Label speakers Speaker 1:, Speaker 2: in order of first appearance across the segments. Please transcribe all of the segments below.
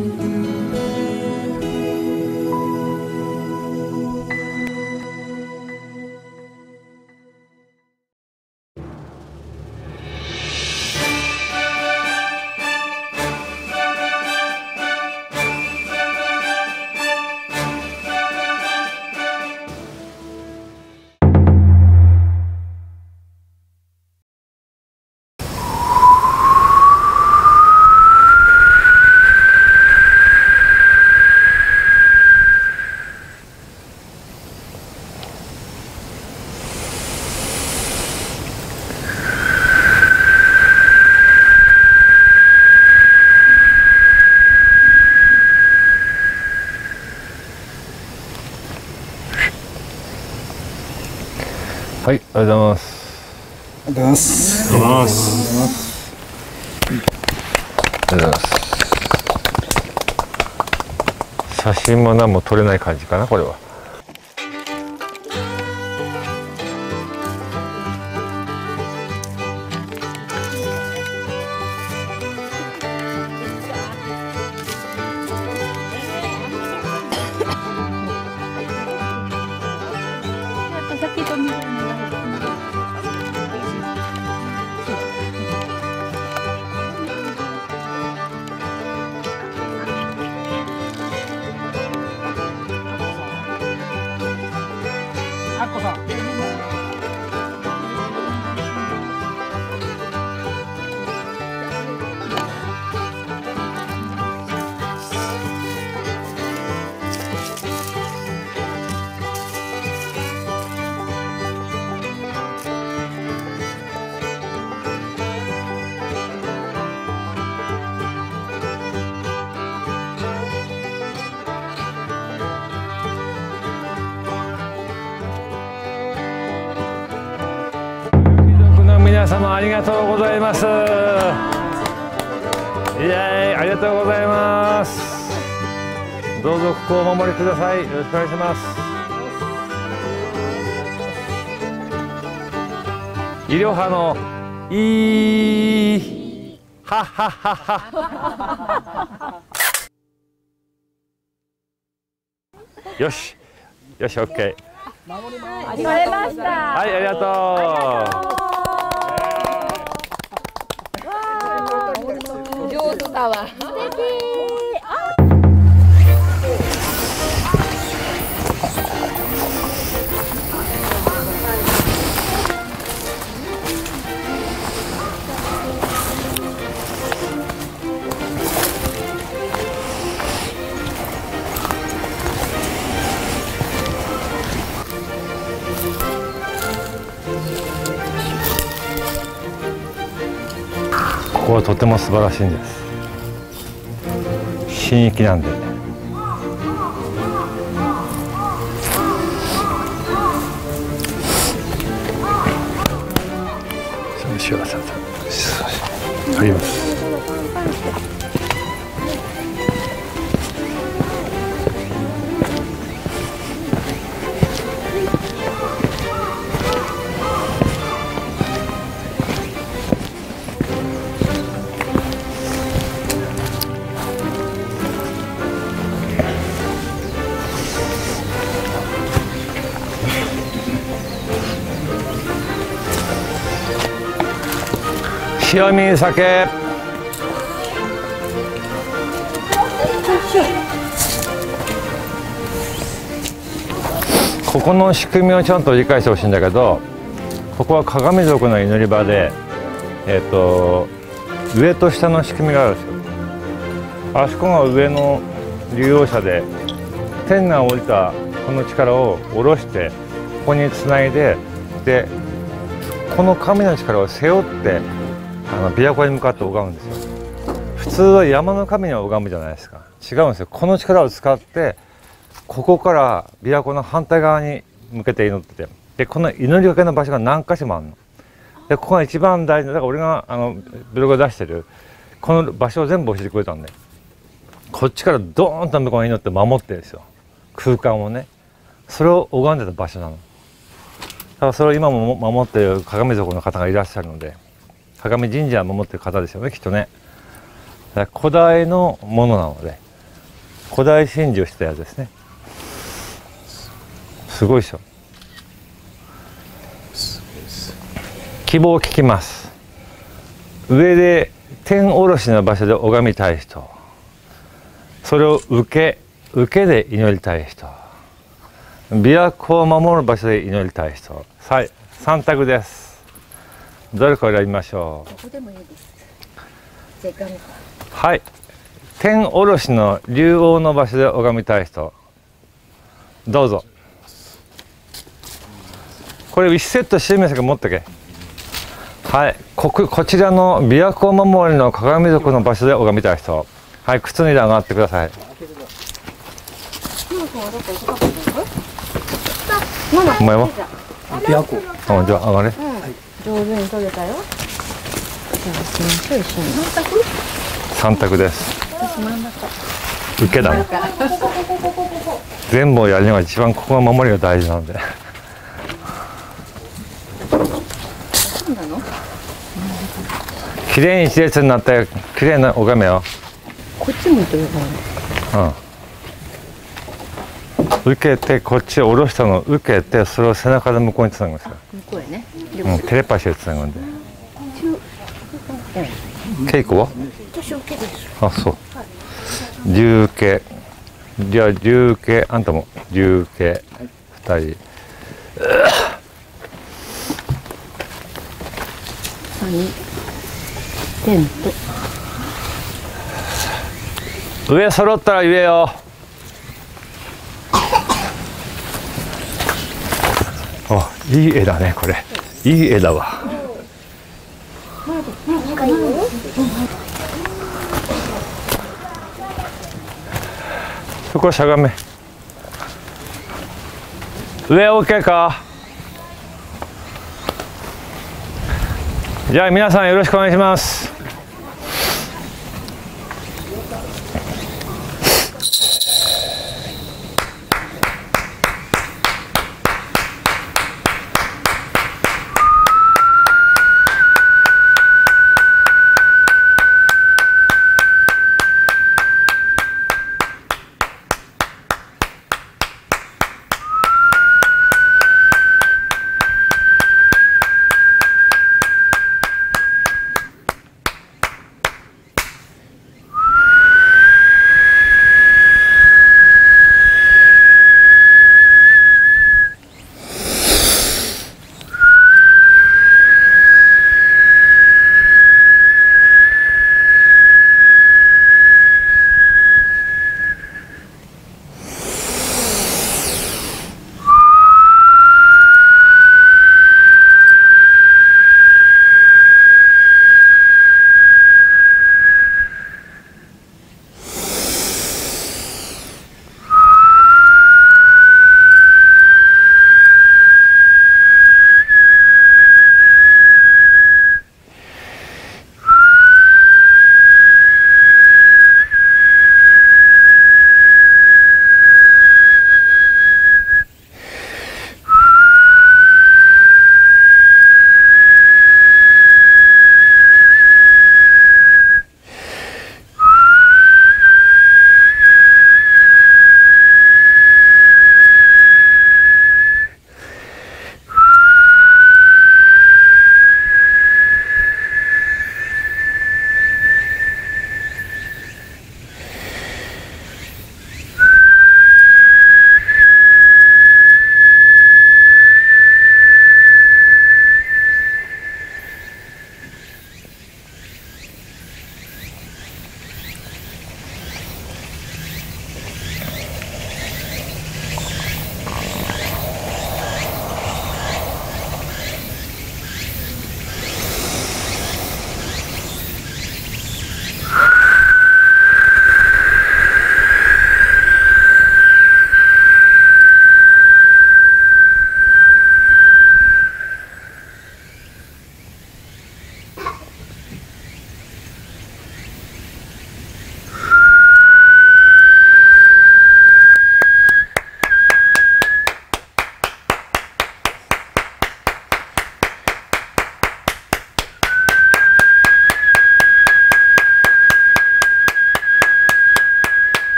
Speaker 1: はい、ありがとうございます。
Speaker 2: ありがとうございます。
Speaker 3: ありがとうございます。
Speaker 1: ありがとうございます。写真も何も撮れない感じかな、これは。
Speaker 4: さっきとみたい
Speaker 1: 皆様ありがとうございます。イエーイありがとうございます。どうぞここをお守りください。よろしくお願いします。いろはのいいはっはっはっは。よしよしオッケー。
Speaker 4: 取れました。
Speaker 1: はいありがとう。
Speaker 4: 上手だわ。
Speaker 1: ここはとても素晴らしいんです新域なんで。そうしようそうそう入ります。塩水酒。ここの仕組みをちゃんと理解してほしいんだけどここは鏡族の祈り場でえっ、と上と下の仕組みがあるんですよ。あそこが上の竜王者で天が降りたこの力を下ろしてここにつないででこの神の力を背負ってあの琵琶湖に向かって拝むんですよ。普通は山の神に拝むじゃないですか。違うんですよ。この力を使ってここから琵琶湖の反対側に向けて祈ってて。でこの祈りがけの場所が何箇所もあるの。でここが一番大事なだから俺があのブログを出してるこの場所を全部教えてくれたんで。こっちからドーンと向こうに祈って守ってるんですよ。空間をね。それを拝んでた場所なの。だからそれを今も守っている鏡族の方がいらっしゃるので。鏡神社を守ってる方ですよねきっとね。古代のものなので古代真珠をしたやつですね。すごいでしょ。希望を聞きます。上で天おろしの場所で拝みたい人。それを受け受けで祈りたい人。琵琶湖を守る場所で祈りたい人。3択です。どれかを選びましょう？
Speaker 3: ここでもいいです。
Speaker 1: はい。天おろしの竜王の場所で拝みたい人。どうぞ。これ1セットしてみますから持ってけ。はい。こここちらの琵琶湖守りの鏡族の場所で拝みたい人。はい。靴脱いで上がってください。お前は？
Speaker 2: 琵琶湖
Speaker 1: あじゃあ上がれ
Speaker 3: 上手に取れたよ。じゃあ先生一緒に。
Speaker 1: 3択？です受けだね全部をやるには一番ここが守りが大事なので
Speaker 3: そうなの？
Speaker 1: 綺麗に一列になったよ綺麗な拝めよ
Speaker 3: こっち向いてるから。
Speaker 1: うん受けてこっちを下ろしたのを受けてそれを背中で向こうにつなぐんですよ、
Speaker 3: 向こうへね。
Speaker 1: うん、テレパシーでつなぐんで。稽古は？
Speaker 3: 私受けです。
Speaker 1: あそう。竜形じゃあ竜形あんたも竜形二人。
Speaker 3: 三。テント。
Speaker 1: 上揃ったら言えよ。あいい絵だねこれいい絵だわ。そこはしゃがめ。上 OK か？じゃあ皆さんよろしくお願いします。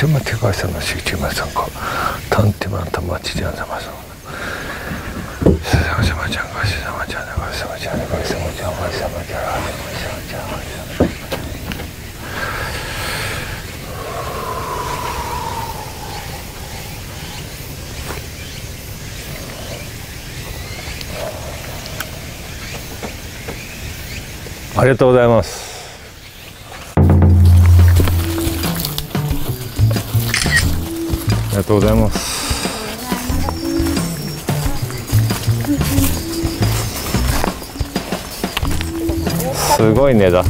Speaker 1: 시험 대가에서 식지 마상거 단티만 더 맞지지 않아 마상 세상 세상 장가 세상 장가 세상 장가 세상 장가 세상 장가ありがとうございます りがとうございます。すごい値段
Speaker 2: あ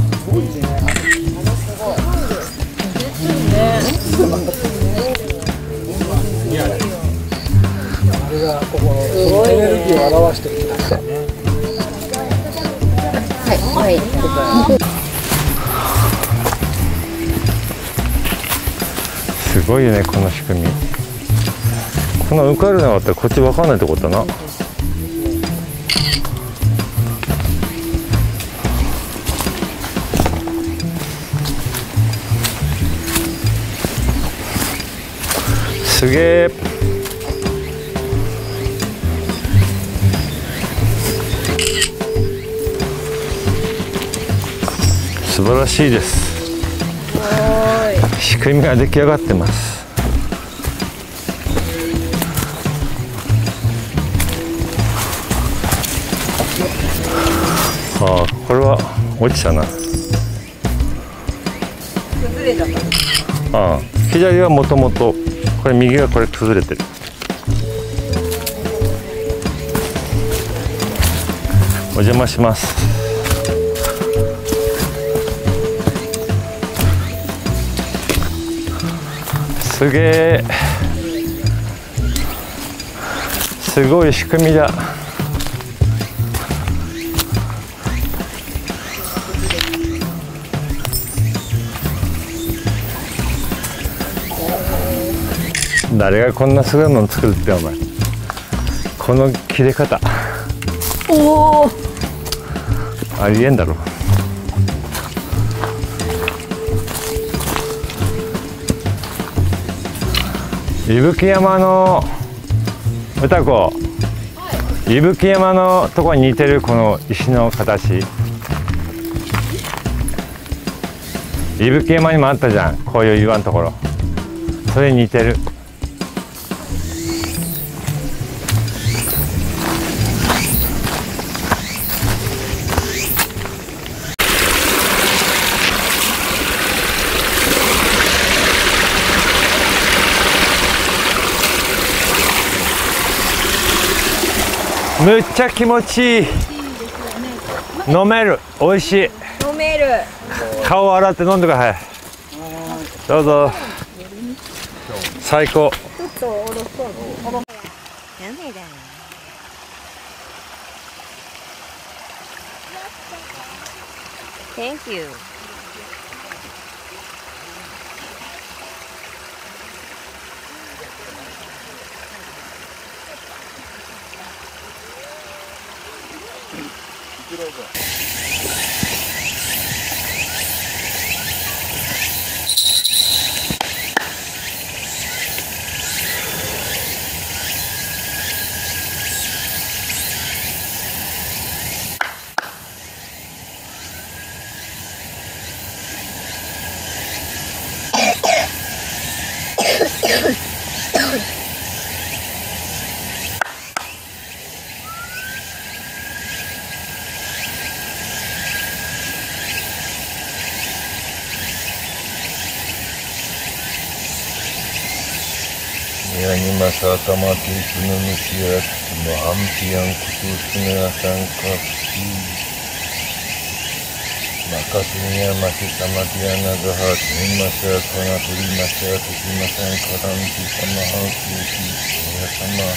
Speaker 2: れがここのそのエネルギーを表してるんだね
Speaker 1: すごいねこの仕組み。この浮かれなかったらこっち分かんないってことだな。すげえ。素晴らしいです。仕組みが出来上がってます。ああこれは落ちたな。崩れた。ああ左はもともとこれ右がこれ崩れてる。お邪魔しますすげえ。すごい仕組みだ。誰がこんなすごいもの作るってお前。この切れ方。
Speaker 3: おお
Speaker 1: ありえんだろ伊吹山の歌子。伊吹山のとこに似てるこの石の形。伊吹山にもあったじゃん。こういう岩のところ。それに似てる。むっちゃ気持ちいい。飲める。美味しい。
Speaker 3: 飲める。
Speaker 1: 顔洗って飲んでください。どうぞ。最高。
Speaker 3: ダメグロー
Speaker 1: ブにまさかまていくのむしやつも安否やんことすねやさんかしまかすにやましさまてやながはつみましやかなとりましやときませんからんきさまはんきうきおやさまは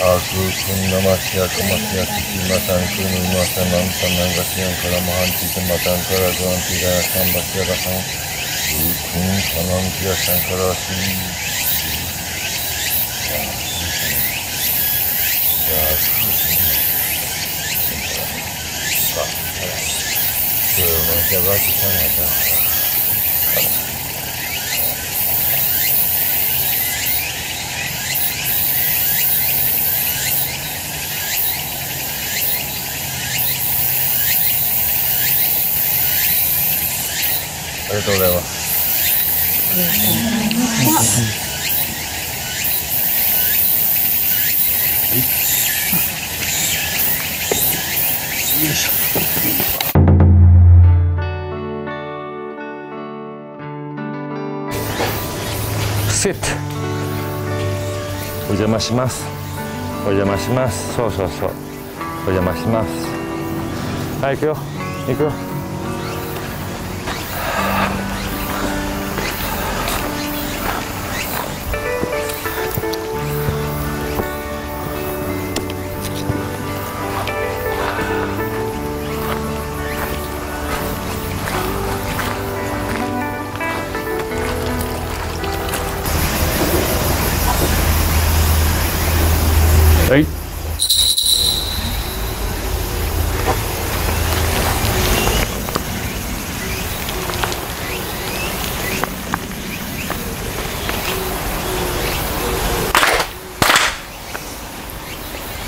Speaker 1: あくくんなましやかましやときまさんくぬまさなんたなんがしやんからまはんちてまたんからぐあんてがやさんばしや小高去看看去。二来吧。嗯セットお邪魔します。お邪魔します。そうそうそう。お邪魔します。はい行くよ。行くよ。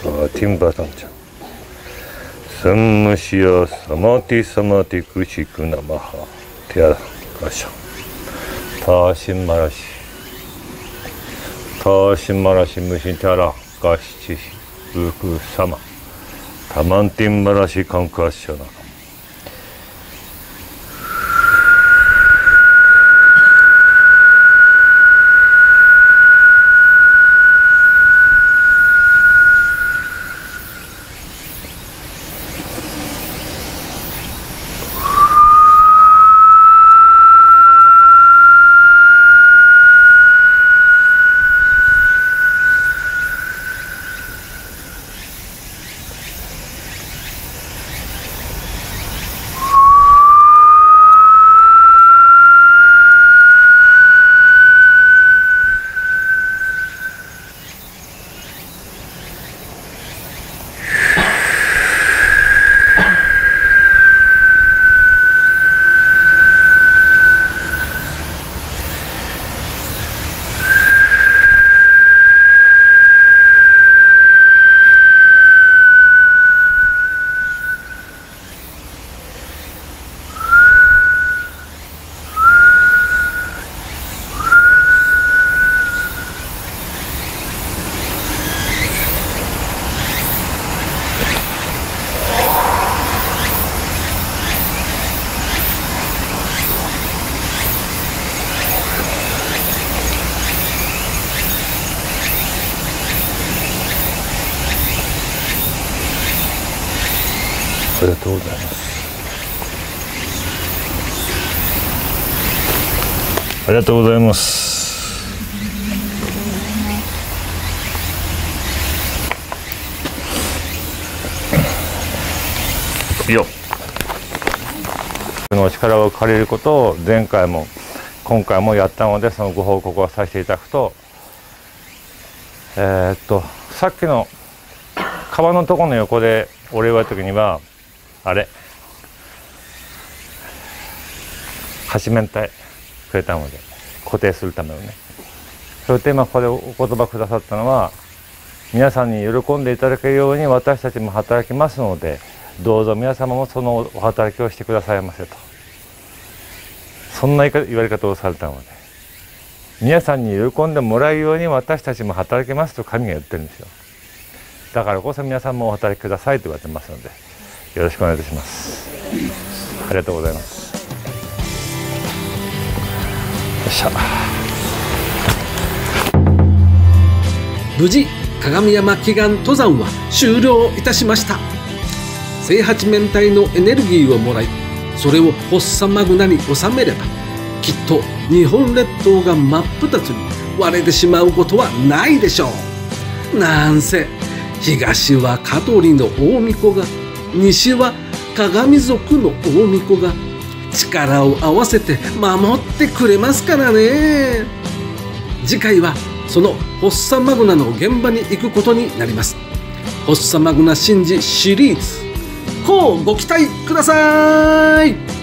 Speaker 1: ティクシヤン。カカシマハンティさんか口満天君からしむしテャラマシティンククワファーサームーティマさんティガスンカカシティワンティサラチタマティカンストゥナトマンカンファスサスムチサカカーティンマさんタティラシャングーティンタンカーティンバタンチャンスンムシヤサマティサマティクシクナマハティアカシャンターシンマラシタシマラシムシタラガシチウクサマタマンティンマラシカンカッシャナありがとうございますありがとうございますよの力を借りることを前回も今回もやったのでそのご報告をさせていただくとえーっとさっきの川のところの横でお礼をやった時にはあれ。八面体くれたので固定するためのね。それで今ここでお言葉くださったのは皆さんに喜んでいただけるように私たちも働きますのでどうぞ皆様もそのお働きをしてくださいませと。そんな言われ方をされたので皆さんに喜んでもらうように私たちも働きますと神が言ってるんですよ。だからこそ皆さんもお働きくださいと言われてますのでよろしくお願いいたします。ありがとうございます。よっしゃ。
Speaker 5: 無事鏡山祈願登山は終了いたしました。正八面体のエネルギーをもらいそれをフォッサマグナに収めればきっと日本列島が真っ二つに割れてしまうことはないでしょう。なんせ東は香取の大巫女が西は鏡族の大巫女が力を合わせて守ってくれますからね。次回はそのホッサマグナの現場に行くことになります。ホッサマグナ神事シリーズ。こうご期待ください。